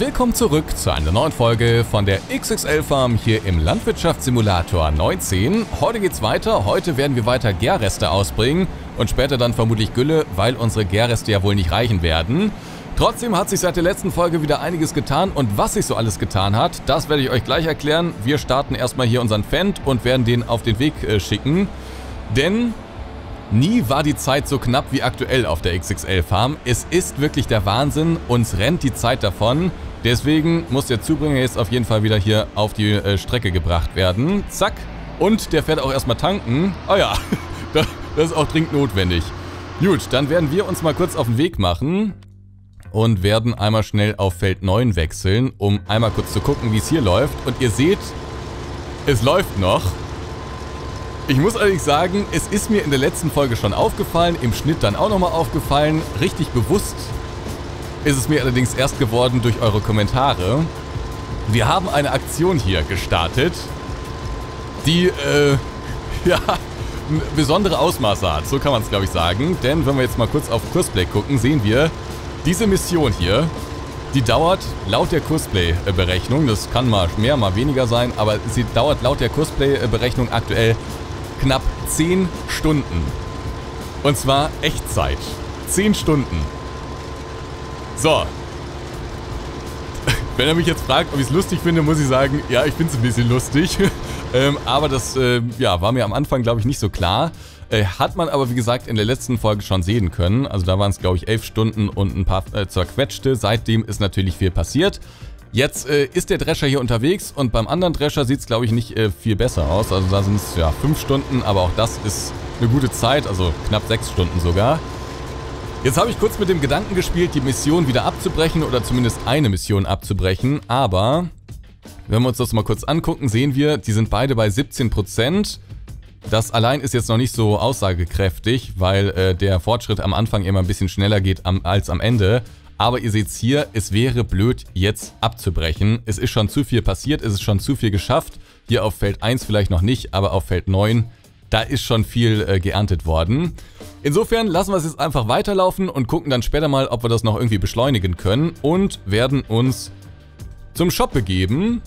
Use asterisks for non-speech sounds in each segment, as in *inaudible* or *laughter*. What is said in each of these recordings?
willkommen zurück zu einer neuen Folge von der XXL Farm hier im Landwirtschaftssimulator 19. Heute geht's weiter, heute werden wir weiter Gärreste ausbringen und später dann vermutlich Gülle, weil unsere Gärreste ja wohl nicht reichen werden. Trotzdem hat sich seit der letzten Folge wieder einiges getan und was sich so alles getan hat, das werde ich euch gleich erklären. Wir starten erstmal hier unseren Fendt und werden den auf den Weg äh, schicken, denn Nie war die Zeit so knapp wie aktuell auf der XXL Farm. Es ist wirklich der Wahnsinn, uns rennt die Zeit davon. Deswegen muss der Zubringer jetzt auf jeden Fall wieder hier auf die äh, Strecke gebracht werden. Zack. Und der fährt auch erstmal tanken. Oh ja, *laughs* das ist auch dringend notwendig. Gut, dann werden wir uns mal kurz auf den Weg machen und werden einmal schnell auf Feld 9 wechseln, um einmal kurz zu gucken, wie es hier läuft. Und ihr seht, es läuft noch. Ich muss allerdings sagen, es ist mir in der letzten Folge schon aufgefallen, im Schnitt dann auch nochmal aufgefallen. Richtig bewusst ist es mir allerdings erst geworden durch eure Kommentare. Wir haben eine Aktion hier gestartet, die, äh, *laughs* ja, besondere Ausmaße hat. So kann man es, glaube ich, sagen. Denn wenn wir jetzt mal kurz auf Kursplay gucken, sehen wir, diese Mission hier, die dauert laut der Kursplay-Berechnung, das kann mal mehr, mal weniger sein, aber sie dauert laut der Kursplay-Berechnung aktuell knapp 10 Stunden. Und zwar Echtzeit. 10 Stunden. So. Wenn er mich jetzt fragt, ob ich es lustig finde, muss ich sagen, ja, ich finde es ein bisschen lustig. *laughs* ähm, aber das äh, ja, war mir am Anfang, glaube ich, nicht so klar. Äh, hat man aber, wie gesagt, in der letzten Folge schon sehen können. Also da waren es, glaube ich, 11 Stunden und ein paar äh, zerquetschte. Seitdem ist natürlich viel passiert. Jetzt äh, ist der Drescher hier unterwegs und beim anderen Drescher sieht es, glaube ich, nicht äh, viel besser aus. Also da sind es ja fünf Stunden, aber auch das ist eine gute Zeit, also knapp sechs Stunden sogar. Jetzt habe ich kurz mit dem Gedanken gespielt, die Mission wieder abzubrechen oder zumindest eine Mission abzubrechen, aber wenn wir uns das mal kurz angucken, sehen wir, die sind beide bei 17%. Das allein ist jetzt noch nicht so aussagekräftig, weil äh, der Fortschritt am Anfang immer ein bisschen schneller geht am, als am Ende. Aber ihr seht hier, es wäre blöd, jetzt abzubrechen. Es ist schon zu viel passiert, es ist schon zu viel geschafft. Hier auf Feld 1 vielleicht noch nicht, aber auf Feld 9, da ist schon viel äh, geerntet worden. Insofern lassen wir es jetzt einfach weiterlaufen und gucken dann später mal, ob wir das noch irgendwie beschleunigen können. Und werden uns zum Shop begeben,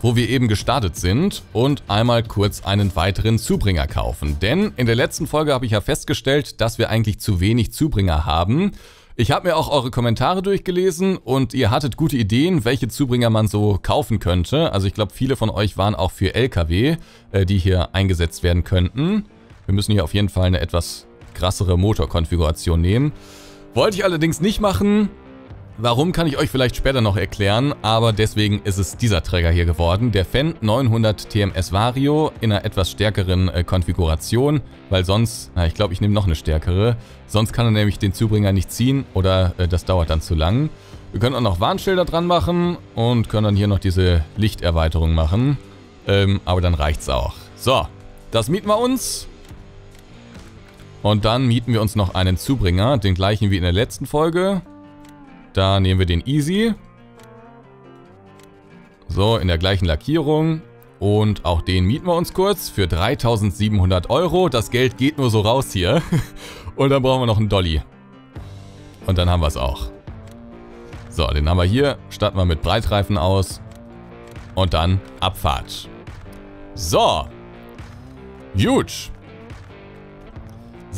wo wir eben gestartet sind und einmal kurz einen weiteren Zubringer kaufen. Denn in der letzten Folge habe ich ja festgestellt, dass wir eigentlich zu wenig Zubringer haben. Ich habe mir auch eure Kommentare durchgelesen und ihr hattet gute Ideen, welche Zubringer man so kaufen könnte. Also ich glaube, viele von euch waren auch für LKW, äh, die hier eingesetzt werden könnten. Wir müssen hier auf jeden Fall eine etwas krassere Motorkonfiguration nehmen. Wollte ich allerdings nicht machen, Warum kann ich euch vielleicht später noch erklären, aber deswegen ist es dieser Träger hier geworden, der Fendt 900 TMS Vario in einer etwas stärkeren äh, Konfiguration, weil sonst, na ich glaube ich nehme noch eine stärkere, sonst kann er nämlich den Zubringer nicht ziehen oder äh, das dauert dann zu lang. Wir können auch noch Warnschilder dran machen und können dann hier noch diese Lichterweiterung machen, ähm, aber dann reicht's auch. So, das mieten wir uns. Und dann mieten wir uns noch einen Zubringer, den gleichen wie in der letzten Folge. Da nehmen wir den Easy. So, in der gleichen Lackierung. Und auch den mieten wir uns kurz für 3700 Euro. Das Geld geht nur so raus hier. *laughs* Und dann brauchen wir noch einen Dolly. Und dann haben wir es auch. So, den haben wir hier. Starten wir mit Breitreifen aus. Und dann Abfahrt. So. Gut.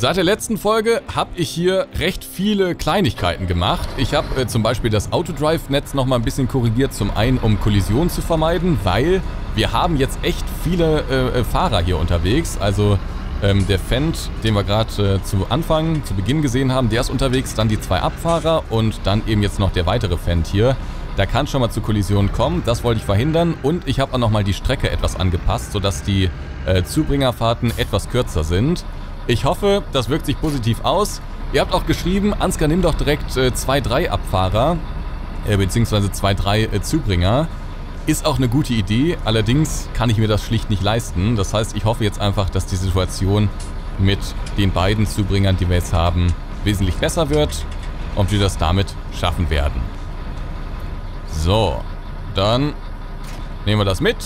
Seit der letzten Folge habe ich hier recht viele Kleinigkeiten gemacht. Ich habe äh, zum Beispiel das Autodrive-Netz nochmal ein bisschen korrigiert. Zum einen, um Kollisionen zu vermeiden, weil wir haben jetzt echt viele äh, äh Fahrer hier unterwegs. Also ähm, der Fendt, den wir gerade äh, zu Anfang, zu Beginn gesehen haben, der ist unterwegs. Dann die zwei Abfahrer und dann eben jetzt noch der weitere Fendt hier. Da kann schon mal zu Kollisionen kommen, das wollte ich verhindern. Und ich habe auch nochmal die Strecke etwas angepasst, sodass die äh, Zubringerfahrten etwas kürzer sind. Ich hoffe, das wirkt sich positiv aus. Ihr habt auch geschrieben, Ansgar, nimm doch direkt 2-3 äh, Abfahrer, äh, beziehungsweise 2-3 äh, Zubringer. Ist auch eine gute Idee, allerdings kann ich mir das schlicht nicht leisten. Das heißt, ich hoffe jetzt einfach, dass die Situation mit den beiden Zubringern, die wir jetzt haben, wesentlich besser wird und wir das damit schaffen werden. So, dann nehmen wir das mit.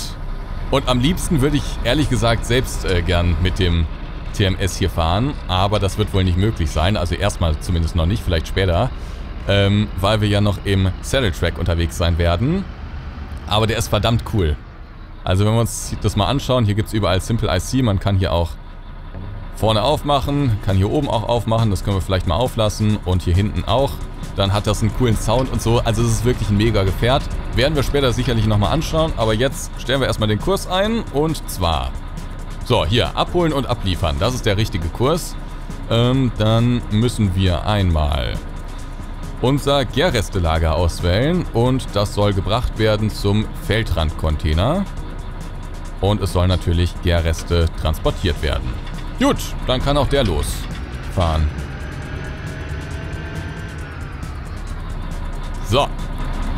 Und am liebsten würde ich ehrlich gesagt selbst äh, gern mit dem TMS hier fahren, aber das wird wohl nicht möglich sein. Also erstmal zumindest noch nicht, vielleicht später. ähm, weil wir ja noch im Saddle Track unterwegs sein werden. Aber der ist verdammt cool. Also wenn wir uns das mal anschauen, hier gibt es überall Simple IC, man kann hier auch vorne aufmachen, kann hier oben auch aufmachen, das können wir vielleicht mal auflassen und hier hinten auch. Dann hat das einen coolen Sound und so, also es ist wirklich ein mega Gefährt. Werden wir später sicherlich nochmal anschauen, aber jetzt stellen wir erstmal den Kurs ein und zwar... So, hier, abholen und abliefern, das ist der richtige Kurs. Ähm, dann müssen wir einmal unser Gärrestelager auswählen und das soll gebracht werden zum Feldrandcontainer. Und es soll natürlich Gärreste transportiert werden. Gut, dann kann auch der losfahren. So.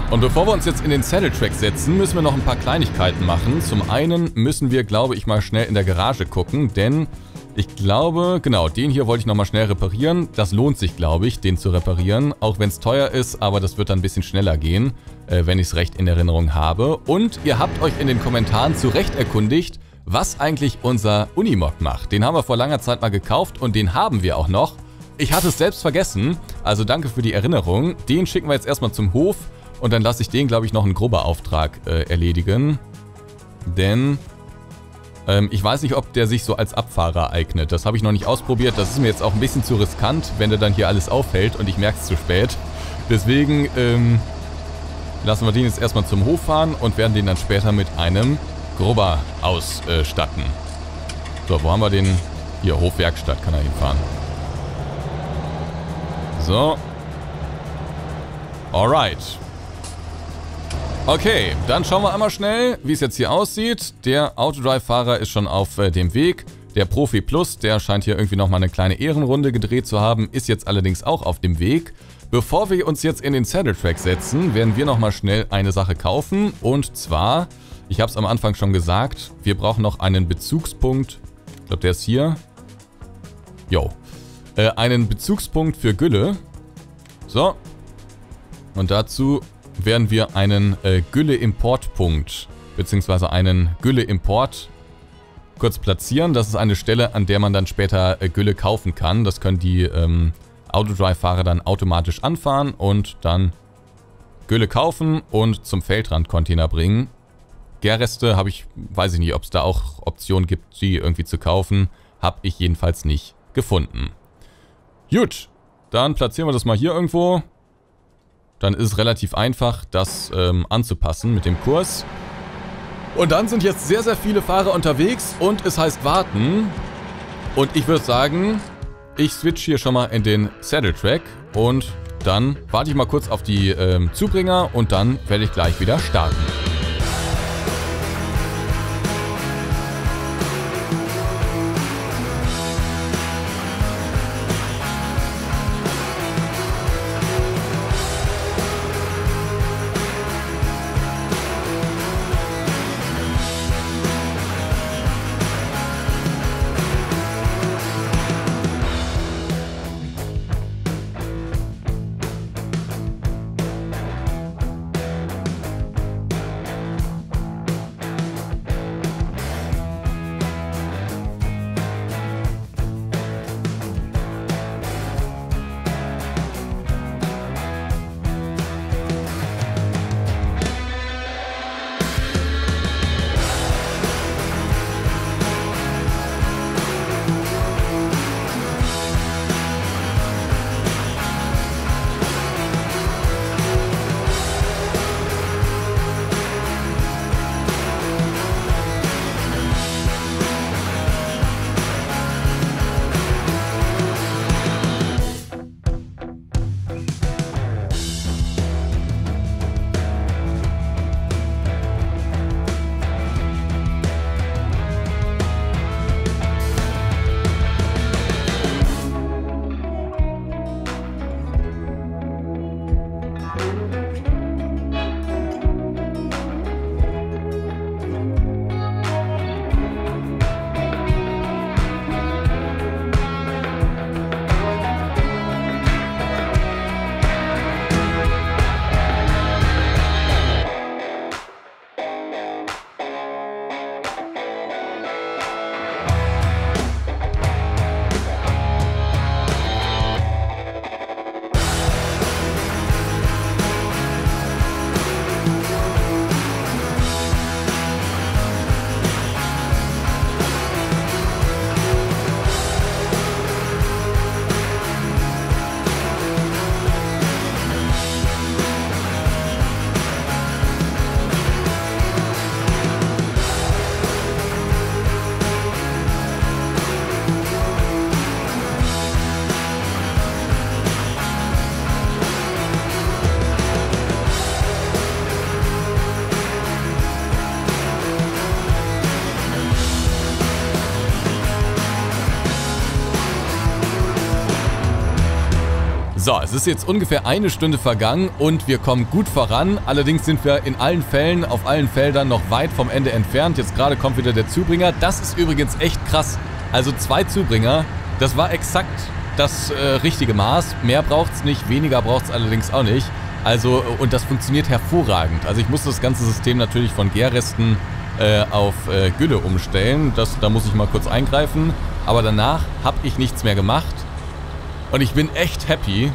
Und bevor wir uns jetzt in den Saddle Track setzen, müssen wir noch ein paar Kleinigkeiten machen. Zum einen müssen wir, glaube ich, mal schnell in der Garage gucken, denn ich glaube, genau, den hier wollte ich nochmal schnell reparieren. Das lohnt sich, glaube ich, den zu reparieren, auch wenn es teuer ist, aber das wird dann ein bisschen schneller gehen, äh, wenn ich es recht in Erinnerung habe. Und ihr habt euch in den Kommentaren zu Recht erkundigt, was eigentlich unser Unimog macht. Den haben wir vor langer Zeit mal gekauft und den haben wir auch noch. Ich hatte es selbst vergessen, also danke für die Erinnerung. Den schicken wir jetzt erstmal zum Hof und dann lasse ich den, glaube ich, noch einen grober Auftrag äh, erledigen. Denn ähm, ich weiß nicht, ob der sich so als Abfahrer eignet. Das habe ich noch nicht ausprobiert. Das ist mir jetzt auch ein bisschen zu riskant, wenn der dann hier alles auffällt und ich merke es zu spät. Deswegen ähm, lassen wir den jetzt erstmal zum Hof fahren und werden den dann später mit einem grober ausstatten. So, wo haben wir den? Hier, Hofwerkstatt kann er hinfahren. So. Alright. Okay, dann schauen wir einmal schnell, wie es jetzt hier aussieht. Der Autodrive-Fahrer ist schon auf äh, dem Weg. Der Profi Plus, der scheint hier irgendwie nochmal eine kleine Ehrenrunde gedreht zu haben, ist jetzt allerdings auch auf dem Weg. Bevor wir uns jetzt in den Saddle Track setzen, werden wir nochmal schnell eine Sache kaufen. Und zwar ich habe es am Anfang schon gesagt, wir brauchen noch einen Bezugspunkt. Ich glaube, der ist hier. Jo. Äh, einen Bezugspunkt für Gülle. So. Und dazu werden wir einen äh, Gülle-Importpunkt, beziehungsweise einen Gülle-Import kurz platzieren. Das ist eine Stelle, an der man dann später äh, Gülle kaufen kann. Das können die ähm, Autodrive-Fahrer dann automatisch anfahren und dann Gülle kaufen und zum Feldrandcontainer bringen. Gärreste habe ich, weiß ich nicht, ob es da auch Optionen gibt, sie irgendwie zu kaufen. Habe ich jedenfalls nicht gefunden. Gut, dann platzieren wir das mal hier irgendwo. Dann ist es relativ einfach, das ähm, anzupassen mit dem Kurs. Und dann sind jetzt sehr, sehr viele Fahrer unterwegs und es heißt warten. Und ich würde sagen, ich switch hier schon mal in den Saddle Track und dann warte ich mal kurz auf die ähm, Zubringer und dann werde ich gleich wieder starten. So, es ist jetzt ungefähr eine Stunde vergangen und wir kommen gut voran. Allerdings sind wir in allen Fällen, auf allen Feldern noch weit vom Ende entfernt. Jetzt gerade kommt wieder der Zubringer. Das ist übrigens echt krass. Also zwei Zubringer, das war exakt das äh, richtige Maß. Mehr braucht es nicht, weniger braucht es allerdings auch nicht. Also, und das funktioniert hervorragend. Also ich muss das ganze System natürlich von Gärresten äh, auf äh, Gülle umstellen. Das, da muss ich mal kurz eingreifen. Aber danach habe ich nichts mehr gemacht. Und ich bin echt happy.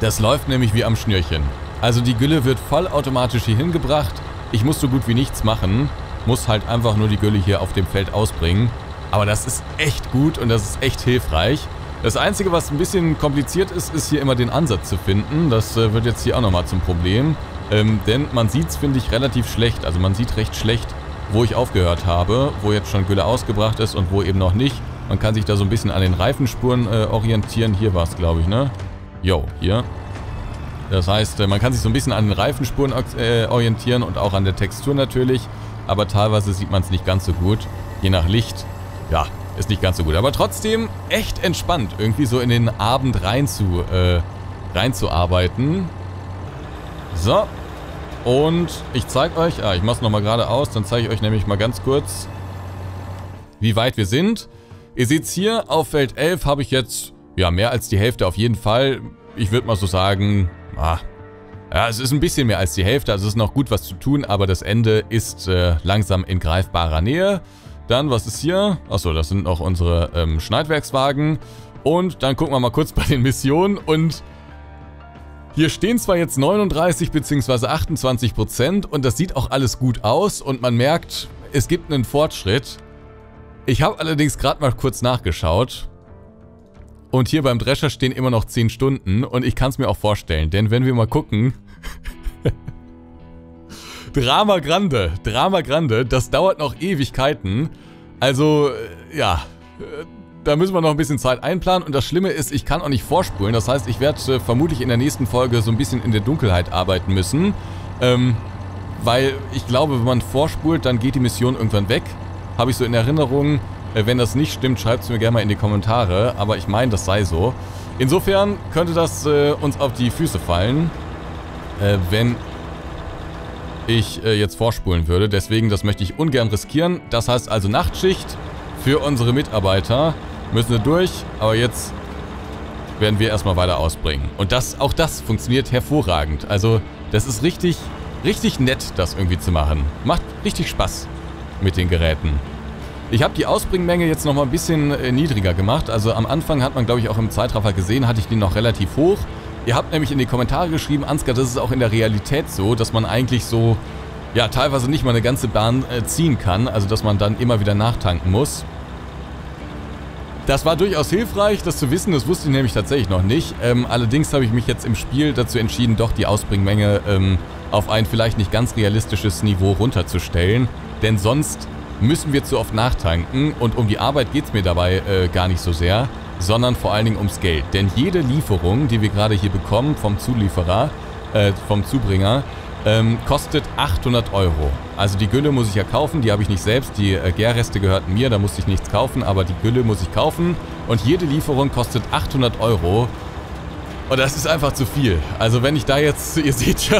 Das läuft nämlich wie am Schnürchen. Also die Gülle wird vollautomatisch hier hingebracht. Ich muss so gut wie nichts machen. Muss halt einfach nur die Gülle hier auf dem Feld ausbringen. Aber das ist echt gut und das ist echt hilfreich. Das Einzige, was ein bisschen kompliziert ist, ist hier immer den Ansatz zu finden. Das äh, wird jetzt hier auch nochmal zum Problem. Ähm, denn man sieht es, finde ich, relativ schlecht. Also man sieht recht schlecht, wo ich aufgehört habe, wo jetzt schon Gülle ausgebracht ist und wo eben noch nicht. Man kann sich da so ein bisschen an den Reifenspuren äh, orientieren. Hier war es, glaube ich, ne? Jo, hier. Das heißt, äh, man kann sich so ein bisschen an den Reifenspuren äh, orientieren und auch an der Textur natürlich. Aber teilweise sieht man es nicht ganz so gut. Je nach Licht, ja, ist nicht ganz so gut. Aber trotzdem echt entspannt, irgendwie so in den Abend rein zu, äh, reinzuarbeiten. So. Und ich zeige euch, ah, ich mache es nochmal gerade aus, dann zeige ich euch nämlich mal ganz kurz, wie weit wir sind. Ihr seht hier, auf Feld 11 habe ich jetzt, ja, mehr als die Hälfte auf jeden Fall. Ich würde mal so sagen, ah, ja, es ist ein bisschen mehr als die Hälfte, also es ist noch gut was zu tun, aber das Ende ist äh, langsam in greifbarer Nähe. Dann, was ist hier? Achso, das sind noch unsere ähm, Schneidwerkswagen. Und dann gucken wir mal kurz *laughs* bei den Missionen und... Hier stehen zwar jetzt 39 bzw. 28 Prozent und das sieht auch alles gut aus und man merkt, es gibt einen Fortschritt. Ich habe allerdings gerade mal kurz nachgeschaut. Und hier beim Drescher stehen immer noch 10 Stunden. Und ich kann es mir auch vorstellen. Denn wenn wir mal gucken... *laughs* Drama Grande. Drama Grande. Das dauert noch Ewigkeiten. Also, äh, ja... Äh, da müssen wir noch ein bisschen Zeit einplanen. Und das Schlimme ist, ich kann auch nicht vorspulen. Das heißt, ich werde äh, vermutlich in der nächsten Folge so ein bisschen in der Dunkelheit arbeiten müssen. Ähm, weil ich glaube, wenn man vorspult, dann geht die Mission irgendwann weg. Habe ich so in Erinnerung. Äh, wenn das nicht stimmt, schreibt es mir gerne mal in die Kommentare. Aber ich meine, das sei so. Insofern könnte das äh, uns auf die Füße fallen, äh, wenn ich äh, jetzt vorspulen würde. Deswegen, das möchte ich ungern riskieren. Das heißt also Nachtschicht für unsere Mitarbeiter. Müssen wir durch, aber jetzt werden wir erstmal weiter ausbringen. Und das, auch das funktioniert hervorragend. Also, das ist richtig, richtig nett, das irgendwie zu machen. Macht richtig Spaß mit den Geräten. Ich habe die Ausbringmenge jetzt nochmal ein bisschen äh, niedriger gemacht. Also am Anfang hat man, glaube ich, auch im Zeitraffer gesehen, hatte ich die noch relativ hoch. Ihr habt nämlich in die Kommentare geschrieben, Ansgar, das ist auch in der Realität so, dass man eigentlich so, ja, teilweise nicht mal eine ganze Bahn äh, ziehen kann. Also dass man dann immer wieder nachtanken muss. Das war durchaus hilfreich, das zu wissen. Das wusste ich nämlich tatsächlich noch nicht. Ähm, allerdings habe ich mich jetzt im Spiel dazu entschieden, doch die Ausbringmenge ähm, auf ein vielleicht nicht ganz realistisches Niveau runterzustellen. Denn sonst müssen wir zu oft nachtanken und um die Arbeit geht es mir dabei äh, gar nicht so sehr, sondern vor allen Dingen ums Geld. Denn jede Lieferung, die wir gerade hier bekommen vom Zulieferer, äh, vom Zubringer, ähm, kostet 800 Euro. Also die Gülle muss ich ja kaufen, die habe ich nicht selbst, die äh, Gärreste gehörten mir, da musste ich nichts kaufen, aber die Gülle muss ich kaufen und jede Lieferung kostet 800 Euro. Und das ist einfach zu viel. Also wenn ich da jetzt, *laughs* ihr seht ja,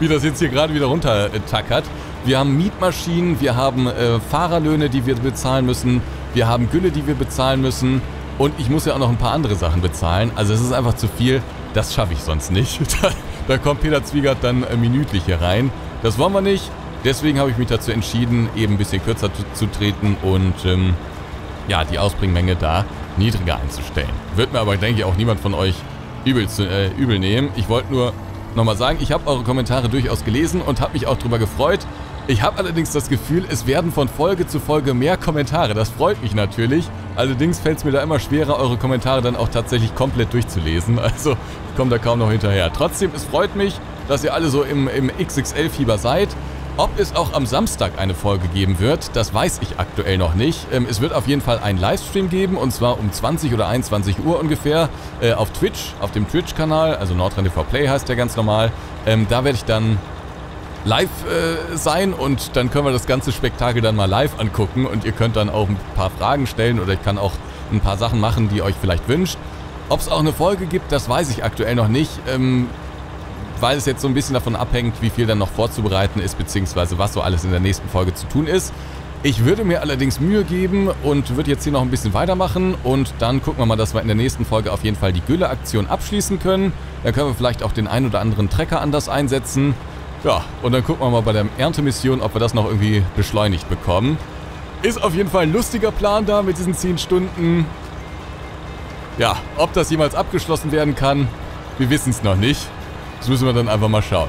wie das jetzt hier gerade wieder runtertackert, wir haben Mietmaschinen, wir haben äh, Fahrerlöhne, die wir bezahlen müssen, wir haben Gülle, die wir bezahlen müssen und ich muss ja auch noch ein paar andere Sachen bezahlen. Also es ist einfach zu viel, das schaffe ich sonst nicht. *laughs* Da, da kommt Peter Zwiegert dann äh, minütlich hier rein. Das wollen wir nicht, deswegen habe ich mich dazu entschieden, eben ein bisschen kürzer zu, treten und ähm, ja, die Ausbringmenge da niedriger einzustellen. Wird mir aber, denke ich, auch niemand von euch übel, zu, äh, übel nehmen. Ich wollte nur nochmal sagen, ich habe eure Kommentare durchaus gelesen und habe mich auch darüber gefreut. Ich habe allerdings das Gefühl, es werden von Folge zu Folge mehr Kommentare. Das freut mich natürlich. Allerdings fällt es mir da immer schwerer, eure Kommentare dann auch tatsächlich komplett durchzulesen. *laughs* Also ich komme da kaum noch hinterher. Trotzdem, es freut mich, dass ihr alle so im, im XXL-Fieber seid. Ob es auch am Samstag eine Folge geben wird, das weiß ich aktuell noch nicht. Ähm, es wird auf jeden Fall einen Livestream geben und zwar um 20 oder 21 Uhr ungefähr äh, auf Twitch, auf dem Twitch-Kanal, also Nordrhein TV Play heißt der ganz normal. Ähm, da werde ich dann live äh, sein und dann können wir das ganze Spektakel dann mal live angucken und ihr könnt dann auch ein paar Fragen stellen oder ich kann auch ein paar Sachen machen, die ihr euch vielleicht wünscht. Ob es auch eine Folge gibt, das weiß ich aktuell noch nicht, ähm, weil es jetzt so ein bisschen davon abhängt, wie viel dann noch vorzubereiten ist, beziehungsweise was so alles in der nächsten Folge zu tun ist. Ich würde mir allerdings Mühe geben und würde jetzt hier noch ein bisschen weitermachen und dann gucken wir mal, dass wir in der nächsten Folge auf jeden Fall die Gülle-Aktion abschließen können. Dann können wir vielleicht auch den ein oder anderen Trecker anders einsetzen. Ja, und dann gucken wir mal bei der Erntemission, ob wir das noch irgendwie beschleunigt bekommen. Ist auf jeden Fall ein lustiger Plan da mit diesen 10 Stunden. Ja, ob das jemals abgeschlossen werden kann, wir wissen es noch nicht. Das müssen wir dann einfach mal schauen.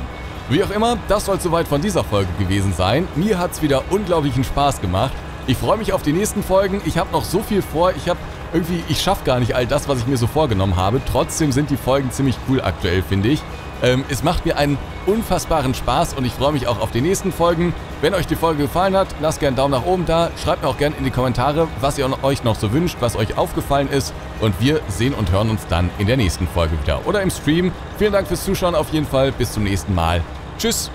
Wie auch immer, das soll soweit von dieser Folge gewesen sein. Mir hat es wieder unglaublichen Spaß gemacht. Ich freue mich auf die nächsten Folgen. Ich habe noch so viel vor. Ich habe irgendwie, ich schaffe gar nicht all das, was ich mir so vorgenommen habe. Trotzdem sind die Folgen ziemlich cool aktuell, finde ich. Ähm, es macht mir einen unfassbaren Spaß und ich freue mich auch auf die nächsten Folgen. Wenn euch die Folge gefallen hat, lasst gerne einen Daumen nach oben da. Schreibt mir auch gerne in die Kommentare, was ihr euch noch so wünscht, was euch aufgefallen ist. Und wir sehen und hören uns dann in der nächsten Folge wieder oder im Stream. Vielen Dank fürs Zuschauen auf jeden Fall. Bis zum nächsten Mal. Tschüss.